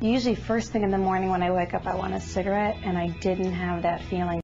Usually first thing in the morning when I wake up, I want a cigarette, and I didn't have that feeling.